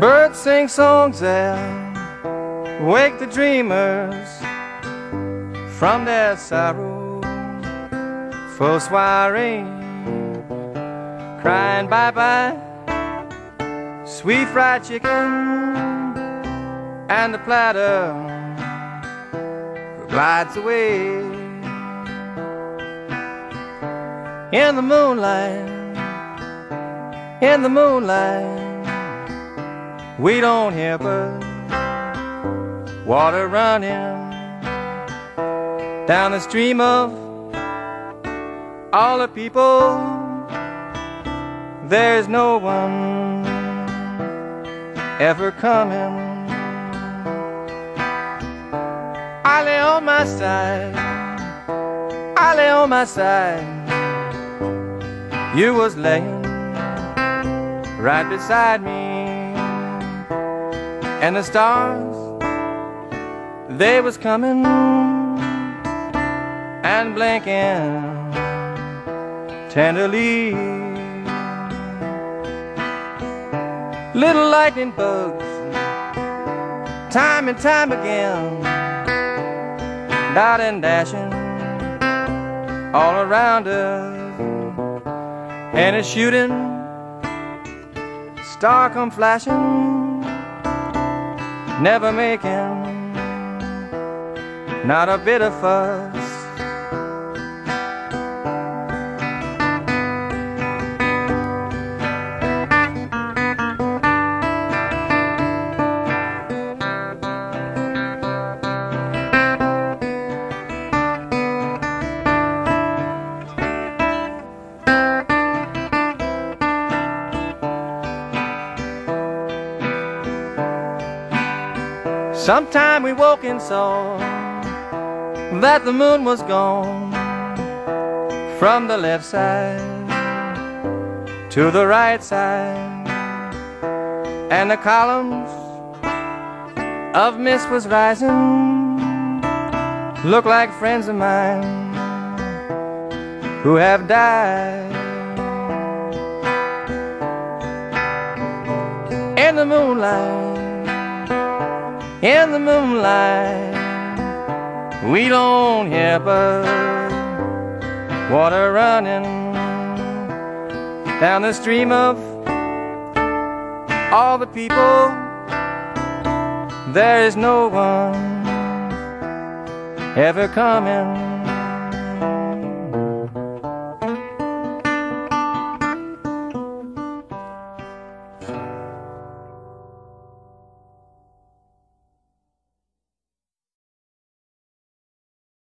Birds sing songs and wake the dreamers from their sorrow. For soiree, crying bye bye, sweet fried chicken, and the platter glides away. In the moonlight, in the moonlight. We don't hear but water running down the stream of all the people. There's no one ever coming. I lay on my side, I lay on my side. You was laying right beside me and the stars they was coming and blinking tenderly. Little lightning bugs time and time again dotting and dashing all around us. And a shooting star come flashing never making not a bit of fuss. Sometime we woke and saw that the moon was gone from the left side to the right side, and the columns of mist was rising. Look like friends of mine who have died in the moonlight in the moonlight. We don't hear but water running down the stream of all the people. There is no one ever coming.